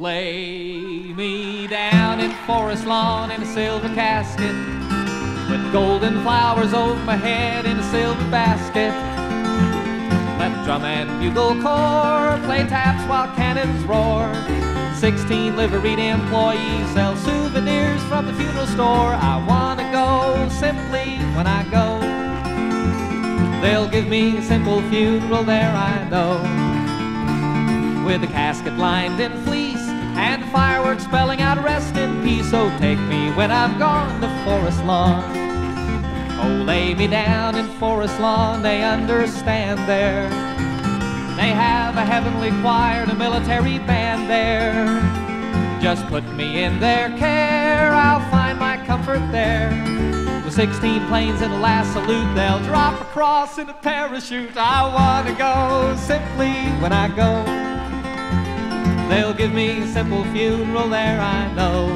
lay me down in forest lawn in a silver casket with golden flowers over my head in a silver basket. Let drum and bugle corps play taps while cannons roar. Sixteen liveried employees sell souvenirs from the funeral store. I wanna go simply when I go. They'll give me a simple funeral there, I know. With a casket lined in fleece and fireworks spelling out rest in peace. Oh, take me when I'm gone to Forest Lawn. Oh, lay me down in Forest Lawn, they understand there. They have a heavenly choir and a military band there. Just put me in their care, I'll find my comfort there. With 16 planes and a last salute, they'll drop across in a parachute. I wanna go simply when I go. They'll give me a simple funeral there, I know.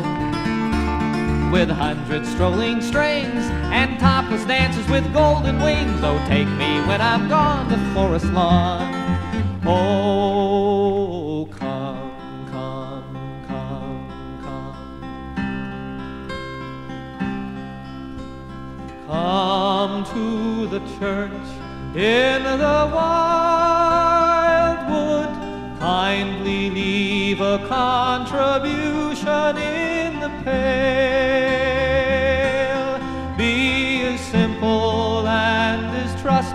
With a hundred strolling strings and topless dancers with golden wings. Oh, take me when I'm gone to Forest Lawn. Oh, come, come, come, come. Come to the church in the wildwood.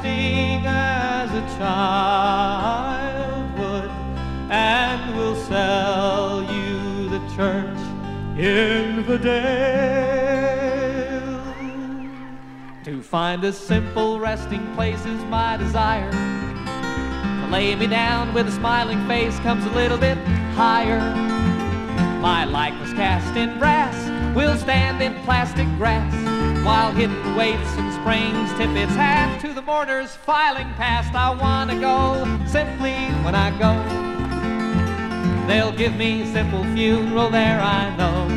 As a child would, and we'll sell you the church in the dale. To find a simple resting place is my desire. To lay me down with a smiling face comes a little bit higher. My likeness cast in brass will stand in plastic grass while hidden weights and springs tip its hat to the mourners filing past. I wanna go simply when I go. They'll give me simple funeral there, I know.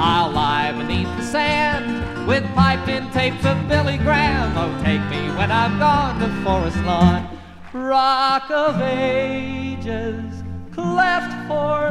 I'll lie beneath the sand with piped in tapes of Billy Graham. Oh, take me when I'm gone to Forest Lawn. Rock of ages cleft for